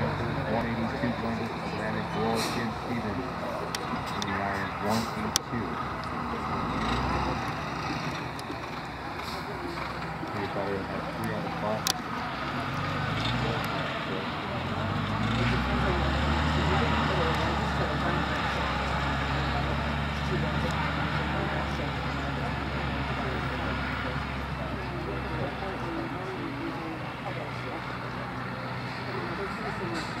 182 joined us Atlantic War Jim Stevens in the iron 182. Thank you. Gracias.